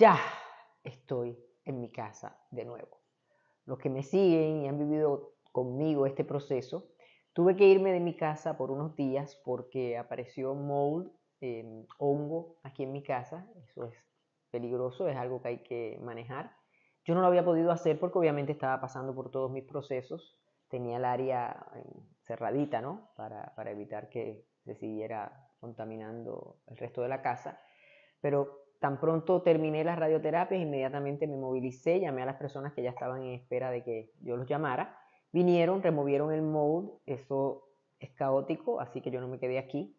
ya estoy en mi casa de nuevo. Los que me siguen y han vivido conmigo este proceso, tuve que irme de mi casa por unos días porque apareció mold, eh, hongo aquí en mi casa. Eso es peligroso, es algo que hay que manejar. Yo no lo había podido hacer porque obviamente estaba pasando por todos mis procesos. Tenía el área cerradita, ¿no? Para, para evitar que se siguiera contaminando el resto de la casa. Pero Tan pronto terminé las radioterapias, inmediatamente me movilicé, llamé a las personas que ya estaban en espera de que yo los llamara. Vinieron, removieron el mold, eso es caótico, así que yo no me quedé aquí.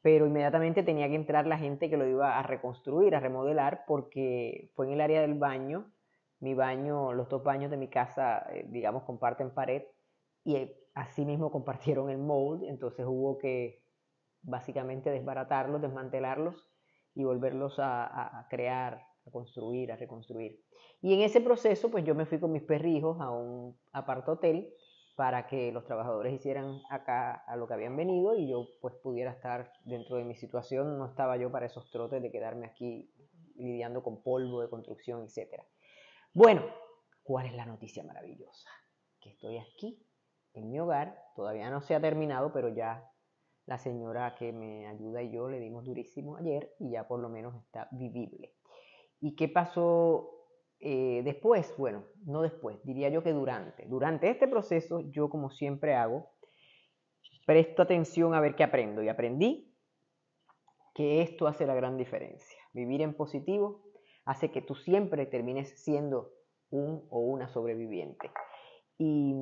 Pero inmediatamente tenía que entrar la gente que lo iba a reconstruir, a remodelar, porque fue en el área del baño. Mi baño, los dos baños de mi casa, eh, digamos, comparten pared y eh, así mismo compartieron el mold, entonces hubo que básicamente desbaratarlos, desmantelarlos y volverlos a, crear, a construir, a reconstruir. Y en ese proceso, pues yo me fui con mis perrijos a un apart hotel para que los trabajadores hicieran acá a lo que habían venido y yo pues pudiera estar dentro de mi situación. No estaba yo para esos trotes de quedarme aquí lidiando con polvo de construcción, etc. Bueno, ¿cuál es la noticia maravillosa? Que estoy aquí en mi hogar, todavía no se ha terminado, pero ya la señora que me ayuda y yo le dimos durísimo ayer y ya por lo menos está vivible. ¿Y qué pasó eh, después? Bueno, no después, diría yo que durante. Durante este proceso yo como siempre hago, presto atención a ver qué aprendo y aprendí que esto hace la gran diferencia. Vivir en positivo hace que tú siempre termines siendo un o una sobreviviente. Y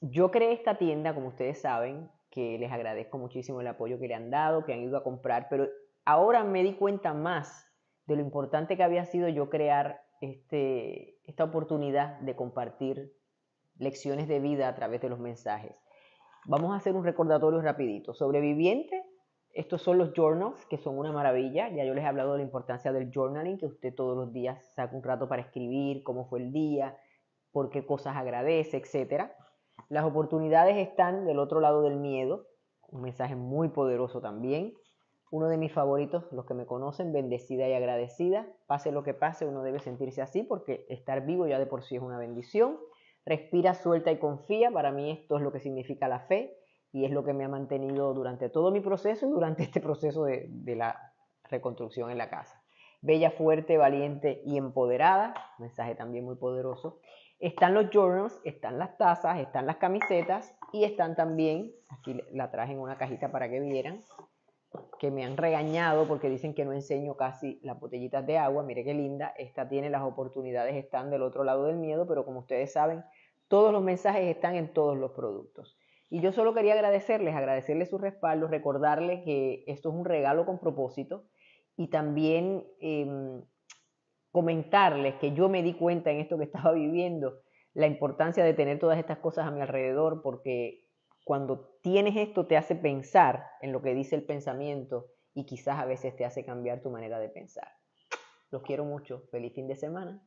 yo creé esta tienda, como ustedes saben, que les agradezco muchísimo el apoyo que le han dado, que han ido a comprar, pero ahora me di cuenta más de lo importante que había sido yo crear este, esta oportunidad de compartir lecciones de vida a través de los mensajes. Vamos a hacer un recordatorio rapidito. Sobreviviente, estos son los journals, que son una maravilla. Ya yo les he hablado de la importancia del journaling, que usted todos los días saca un rato para escribir cómo fue el día, por qué cosas agradece, etcétera. Las oportunidades están del otro lado del miedo, un mensaje muy poderoso también. Uno de mis favoritos, los que me conocen, bendecida y agradecida. Pase lo que pase, uno debe sentirse así porque estar vivo ya de por sí es una bendición. Respira, suelta y confía. Para mí esto es lo que significa la fe y es lo que me ha mantenido durante todo mi proceso y durante este proceso de, de la reconstrucción en la casa. Bella, fuerte, valiente y empoderada. Mensaje también muy poderoso. Están los journals, están las tazas, están las camisetas y están también, aquí la traje en una cajita para que vieran, que me han regañado porque dicen que no enseño casi las botellitas de agua. Mire qué linda, esta tiene las oportunidades, están del otro lado del miedo, pero como ustedes saben, todos los mensajes están en todos los productos. Y yo solo quería agradecerles, agradecerles su respaldo, recordarles que esto es un regalo con propósito y también em, comentarles que yo me di cuenta en esto que estaba viviendo, la importancia de tener todas estas cosas a mi alrededor, porque cuando tienes esto te hace pensar en lo que dice el pensamiento y quizás a veces te hace cambiar tu manera de pensar. Los quiero mucho. Feliz fin de semana.